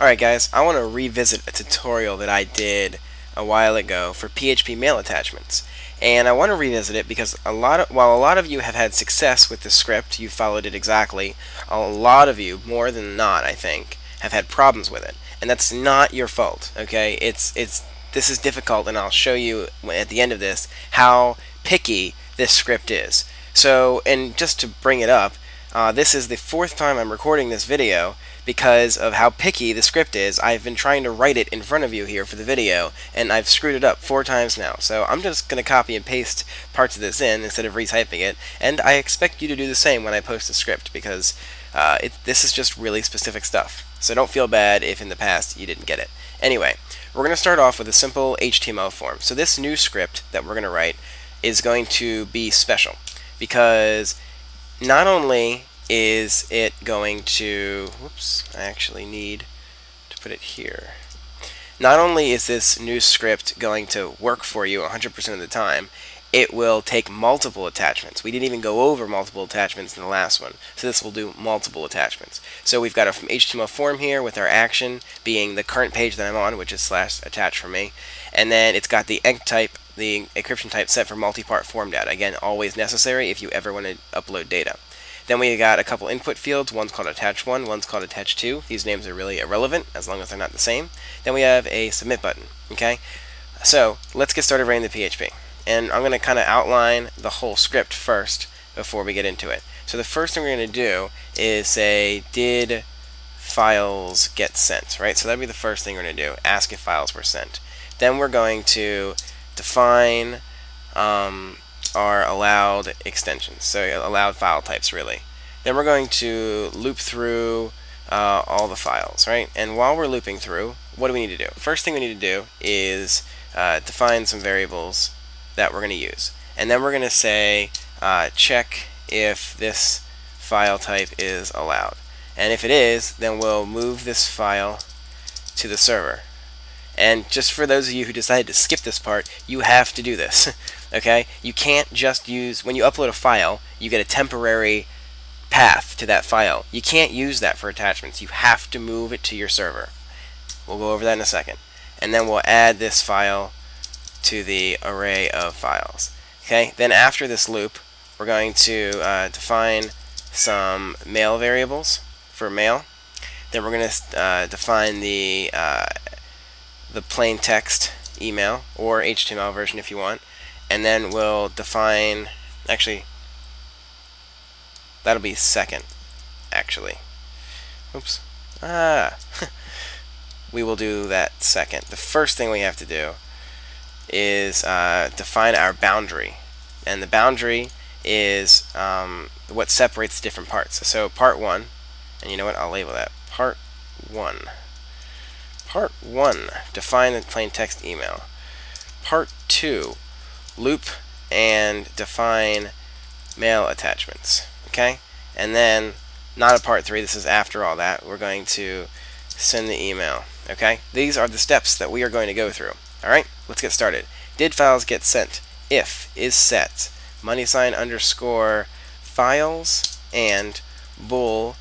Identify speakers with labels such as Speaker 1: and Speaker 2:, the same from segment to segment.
Speaker 1: Alright guys, I want to revisit a tutorial that I did a while ago for PHP mail attachments. And I want to revisit it because a lot of, while a lot of you have had success with the script, you followed it exactly, a lot of you, more than not I think, have had problems with it. And that's not your fault, okay? It's, it's, this is difficult and I'll show you at the end of this how picky this script is. So, and just to bring it up, uh, this is the fourth time I'm recording this video because of how picky the script is. I've been trying to write it in front of you here for the video, and I've screwed it up four times now. So I'm just going to copy and paste parts of this in instead of retyping it, and I expect you to do the same when I post the script because uh, it, this is just really specific stuff. So don't feel bad if in the past you didn't get it. Anyway, we're going to start off with a simple HTML form. So this new script that we're going to write is going to be special because not only is it going to, whoops, I actually need to put it here. Not only is this new script going to work for you 100% of the time, it will take multiple attachments. We didn't even go over multiple attachments in the last one, so this will do multiple attachments. So we've got a HTML form here with our action being the current page that I'm on, which is slash attach for me, and then it's got the enc type, the encryption type set for multi-part form data. Again, always necessary if you ever want to upload data. Then we got a couple input fields. One's called attach1, one's called attach2. These names are really irrelevant as long as they're not the same. Then we have a submit button. Okay, so let's get started writing the PHP. And I'm going to kind of outline the whole script first before we get into it. So the first thing we're going to do is say did files get sent, right? So that'd be the first thing we're going to do, ask if files were sent. Then we're going to define um, are allowed extensions, so allowed file types really. Then we're going to loop through uh, all the files, right? And while we're looping through, what do we need to do? First thing we need to do is uh, define some variables that we're going to use. And then we're going to say uh, check if this file type is allowed. And if it is, then we'll move this file to the server. And just for those of you who decided to skip this part, you have to do this. okay? You can't just use, when you upload a file, you get a temporary path to that file. You can't use that for attachments. You have to move it to your server. We'll go over that in a second. And then we'll add this file to the array of files. Okay, then after this loop, we're going to uh, define some mail variables for mail. Then we're going to uh, define the uh, the plain text email or HTML version if you want and then we'll define actually that'll be second actually. Oops. Ah. We will do that second. The first thing we have to do is uh, define our boundary. And the boundary is um, what separates different parts. So part one and you know what? I'll label that. Part one. Part one. Define the plain text email. Part two loop and define mail attachments. Okay? And then, not a part 3, this is after all that, we're going to send the email. Okay? These are the steps that we are going to go through. Alright? Let's get started. Did files get sent? If is set. Money sign underscore files and bool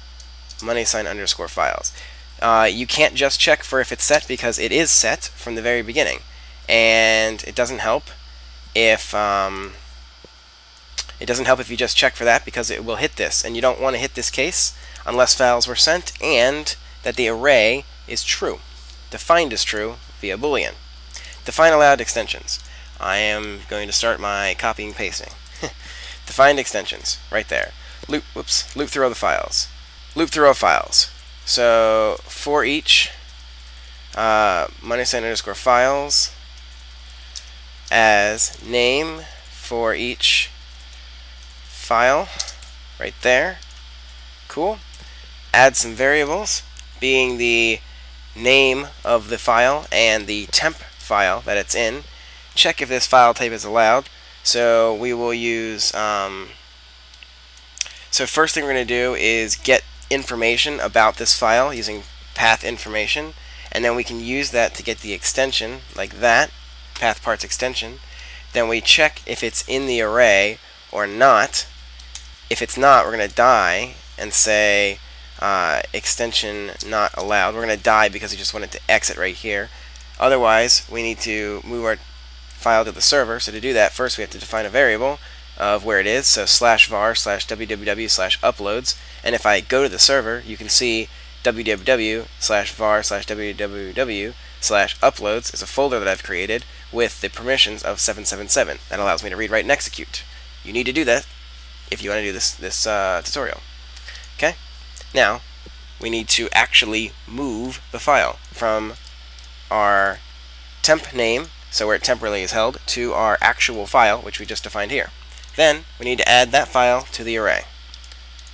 Speaker 1: money sign underscore files. Uh, you can't just check for if it's set because it is set from the very beginning. And it doesn't help if um, it doesn't help if you just check for that because it will hit this. And you don't want to hit this case unless files were sent and that the array is true defined as true via boolean. Define allowed extensions. I am going to start my copying pasting. Defined extensions right there. Loop whoops loop through all the files. Loop through all files. So for each uh, money sign underscore files as name for each file right there. Cool. Add some variables being the name of the file and the temp file that it's in. Check if this file type is allowed. So we will use, um, so first thing we're going to do is get information about this file using path information and then we can use that to get the extension like that path parts extension. Then we check if it's in the array or not. If it's not, we're going to die and say uh, extension not allowed. We're going to die because we just wanted to exit right here. Otherwise, we need to move our file to the server. So to do that, first we have to define a variable of where it is. So slash var slash www slash uploads. And if I go to the server, you can see www slash var slash www slash uploads is a folder that I've created with the permissions of 777. That allows me to read, write, and execute. You need to do that if you want to do this, this uh, tutorial. Okay? Now, we need to actually move the file from our temp name, so where it temporarily is held, to our actual file, which we just defined here. Then, we need to add that file to the array,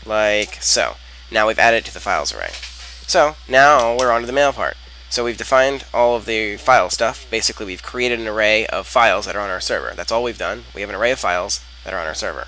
Speaker 1: like so. Now we've added it to the files array. So, now we're on to the mail part. So we've defined all of the file stuff. Basically, we've created an array of files that are on our server. That's all we've done. We have an array of files that are on our server.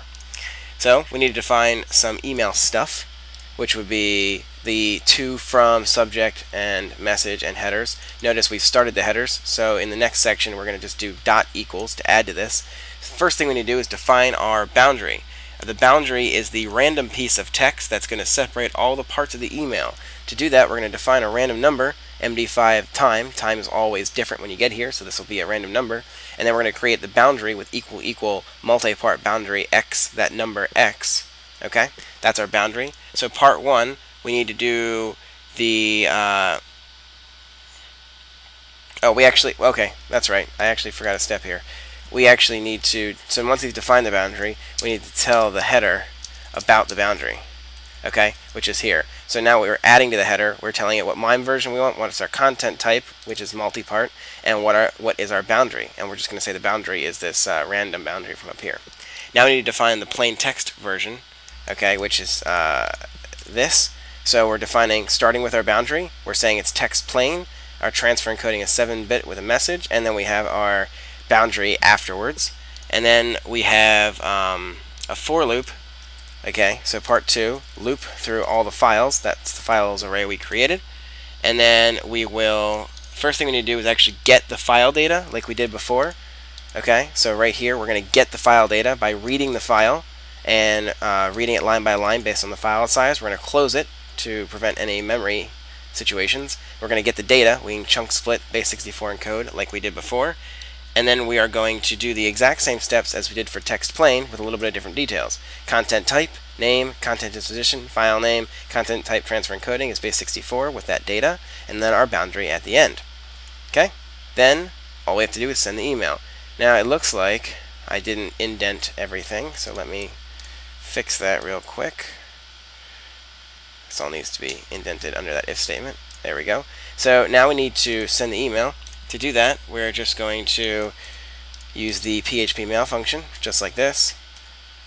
Speaker 1: So we need to define some email stuff, which would be the to, from, subject, and message, and headers. Notice we've started the headers, so in the next section we're going to just do dot equals to add to this. First thing we need to do is define our boundary. The boundary is the random piece of text that's going to separate all the parts of the email. To do that, we're going to define a random number, MD5 time. Time is always different when you get here, so this will be a random number. And then we're going to create the boundary with equal equal multi-part boundary x, that number x. Okay, that's our boundary. So part one, we need to do the. Uh, oh, we actually. Okay, that's right. I actually forgot a step here. We actually need to. So once we've defined the boundary, we need to tell the header about the boundary okay, which is here. So now we're adding to the header, we're telling it what MIME version we want, what's our content type, which is multi-part, and what our what is our boundary. And we're just going to say the boundary is this uh, random boundary from up here. Now we need to define the plain text version, okay, which is uh, this. So we're defining, starting with our boundary, we're saying it's text plain, our transfer encoding is 7-bit with a message, and then we have our boundary afterwards. And then we have um, a for loop Okay, so part two, loop through all the files. That's the files array we created. And then we will, first thing we need to do is actually get the file data like we did before. Okay, so right here we're going to get the file data by reading the file and uh, reading it line by line based on the file size. We're going to close it to prevent any memory situations. We're going to get the data. We can chunk split base64 encode like we did before and then we are going to do the exact same steps as we did for text plain with a little bit of different details. Content type, name, content disposition, file name, content type transfer encoding is base 64 with that data, and then our boundary at the end. Okay? Then all we have to do is send the email. Now it looks like I didn't indent everything, so let me fix that real quick. This all needs to be indented under that if statement. There we go. So now we need to send the email. To do that, we're just going to use the PHP mail function, just like this,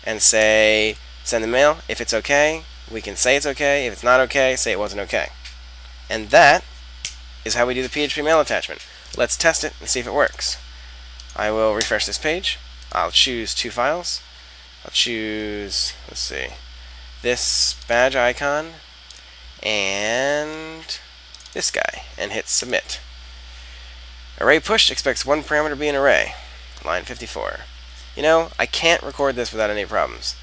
Speaker 1: and say send the mail. If it's okay, we can say it's okay. If it's not okay, say it wasn't okay. And that is how we do the PHP mail attachment. Let's test it and see if it works. I will refresh this page. I'll choose two files. I'll choose, let's see, this badge icon and this guy and hit submit. Array push expects one parameter to be an array. Line 54. You know, I can't record this without any problems.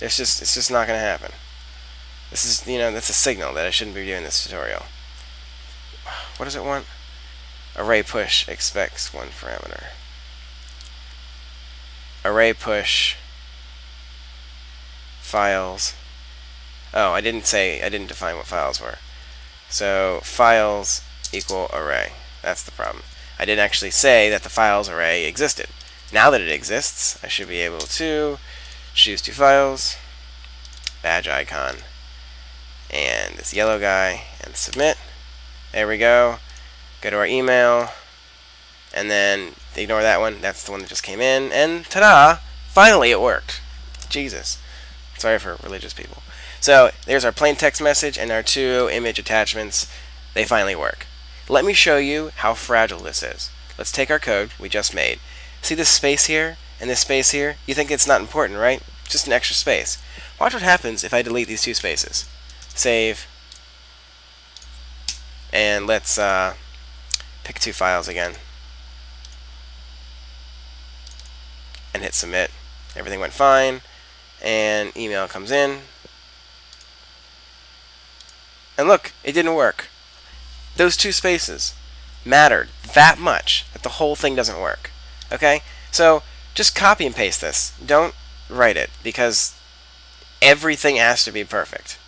Speaker 1: It's just, it's just not going to happen. This is, you know, that's a signal that I shouldn't be doing this tutorial. What does it want? Array push expects one parameter. Array push files. Oh, I didn't say, I didn't define what files were. So, files equal array. That's the problem. I didn't actually say that the files array existed. Now that it exists, I should be able to choose two files, badge icon, and this yellow guy, and submit. There we go. Go to our email, and then ignore that one. That's the one that just came in, and ta-da! Finally it worked. Jesus. Sorry for religious people. So there's our plain text message and our two image attachments. They finally work. Let me show you how fragile this is. Let's take our code we just made. See this space here and this space here? You think it's not important, right? Just an extra space. Watch what happens if I delete these two spaces. Save. And let's uh, pick two files again. And hit submit. Everything went fine. And email comes in. And look, it didn't work. Those two spaces mattered that much that the whole thing doesn't work. Okay? So just copy and paste this. Don't write it because everything has to be perfect.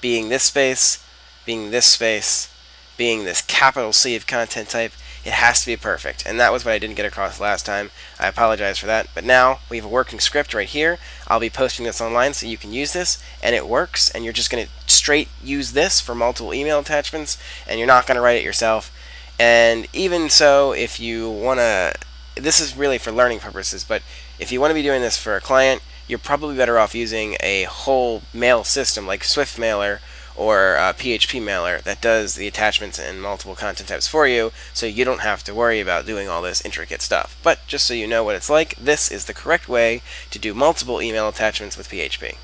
Speaker 1: Being this space, being this space, being this capital C of content type, it has to be perfect. And that was what I didn't get across last time. I apologize for that. But now we have a working script right here. I'll be posting this online so you can use this and it works and you're just going to straight use this for multiple email attachments and you're not going to write it yourself. And even so, if you want to, this is really for learning purposes, but if you want to be doing this for a client, you're probably better off using a whole mail system like SwiftMailer or uh, a PHP mailer that does the attachments and multiple content types for you so you don't have to worry about doing all this intricate stuff. But just so you know what it's like, this is the correct way to do multiple email attachments with PHP.